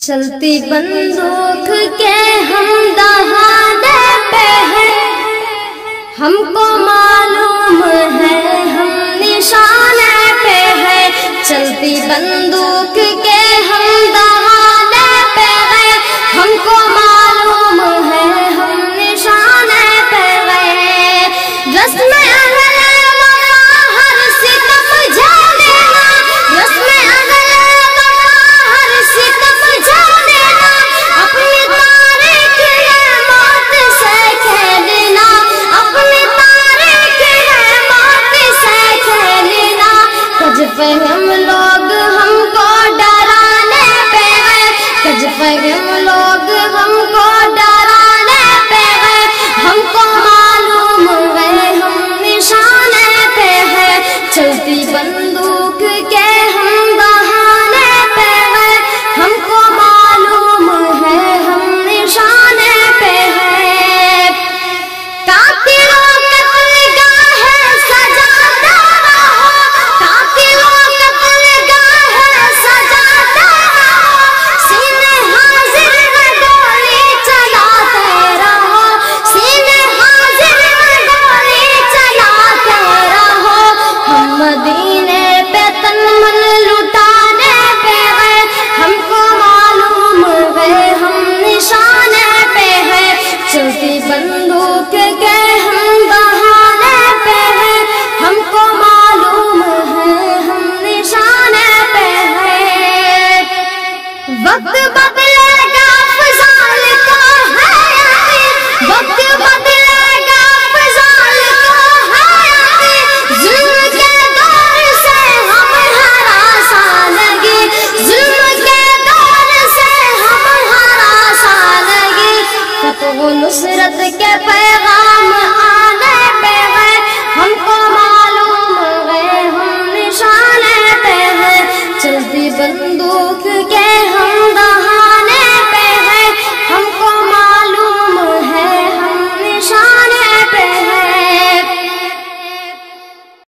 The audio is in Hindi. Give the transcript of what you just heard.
चलती बंदूक के हम दहादे पे हैं। हमको मालूम है, हम निशाने पे हैं। चलती बंदूक के हम दहादे पे हैं। हमको मालूम है, हम निशाने पे हैं। रस्म Well, बंदूक के हम बहाने पे हैं। हमको मालूम है हम निशाने पे हैं। वक्त नुसरत के पैगाम आ गए पे गए हमको मालूम गए हम निशाने पे हैं। चलती बंदूक